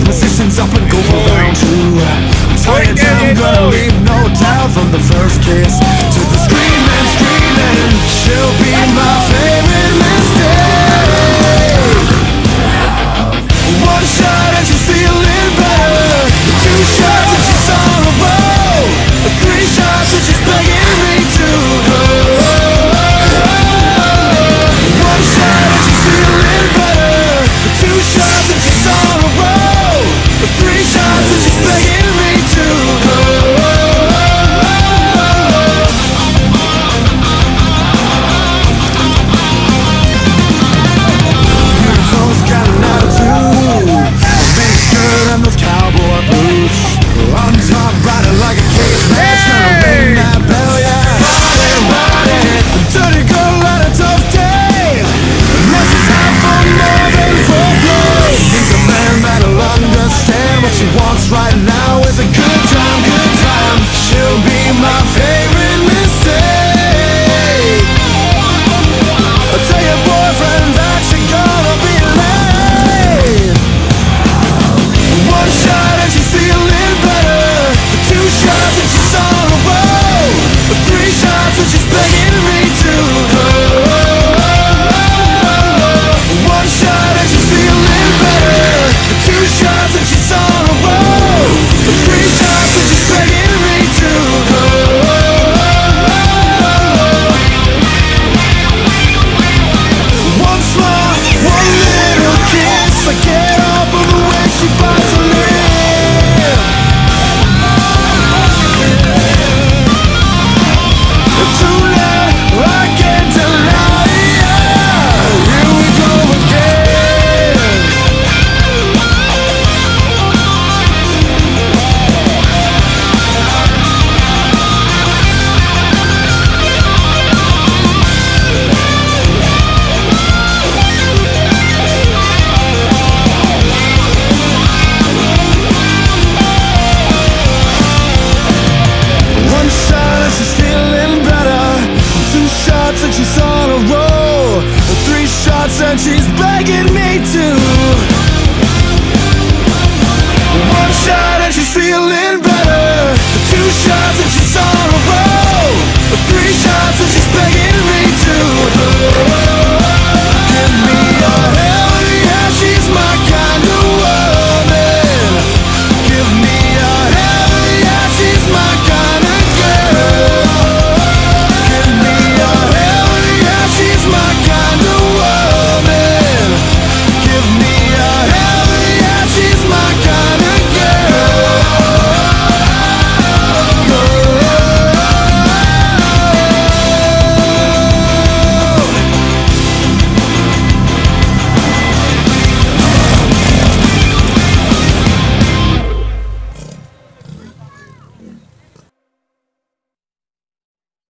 my position's up and go for round two I'm tired and I'm gonna leave no doubt from the first kiss to the